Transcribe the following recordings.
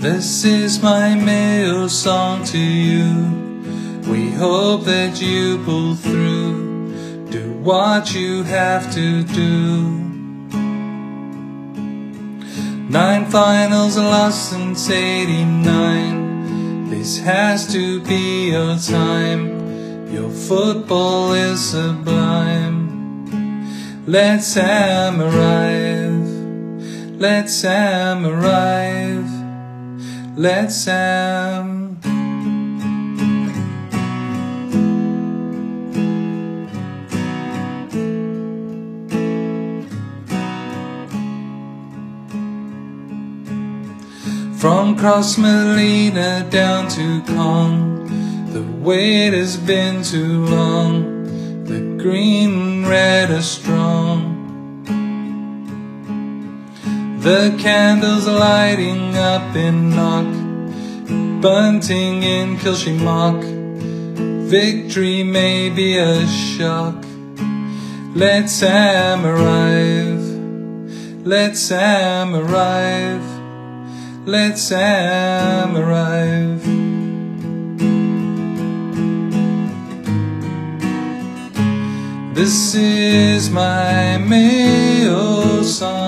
This is my Mayo song to you. We hope that you pull through. Do what you have to do. Nine finals lost since 89. This has to be your time. Your football is sublime. Let Sam arrive. Let Sam arrive. Let Sam. Um, from Crossmolina down to Cong, the wait has been too long. The green and red are strong. The candles lighting up in Knock, bunting in Kiltimagh. Victory may be a shock. Let Sam arrive. Let Sam arrive. Let Sam arrive. This is my Mayo song.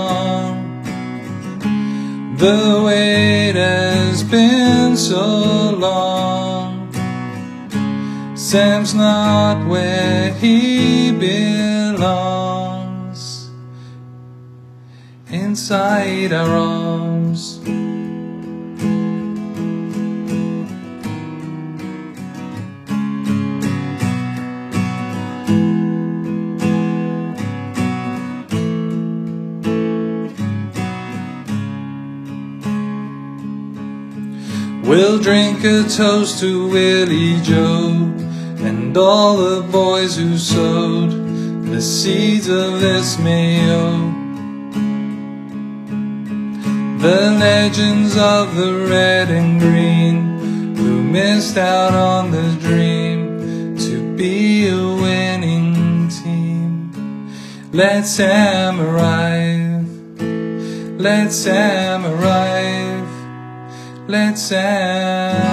The wait has been so long. Sam's not where he belongs. Inside our arms. We'll drink a toast to Willie Joe and all the boys who sowed the seeds of this Mayo. The legends of the red and green who missed out on the dream to be a winning team. Let Sam arrive. Let Sam arrive. Let's end.